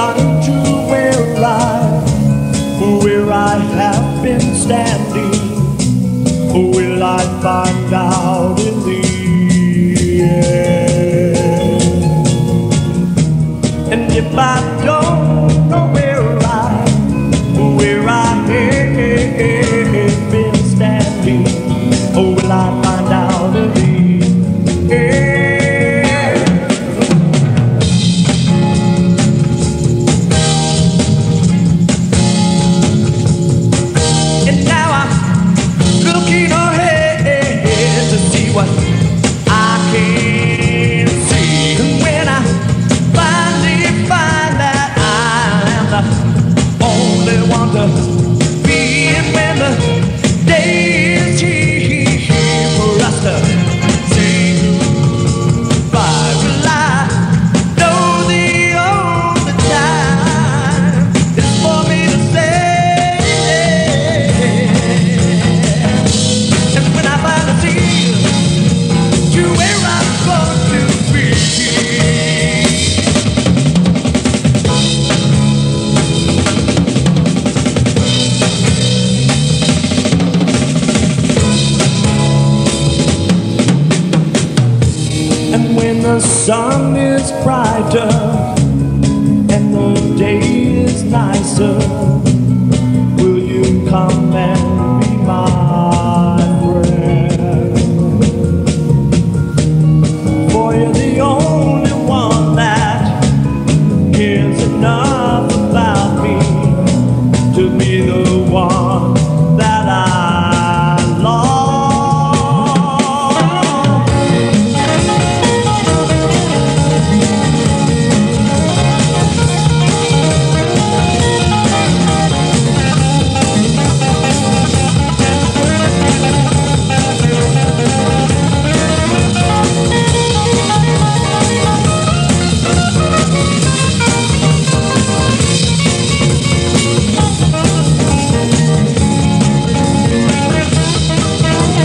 bottom to where I, where I have been standing. Will I find out in the end? And if I don't. When the sun is brighter.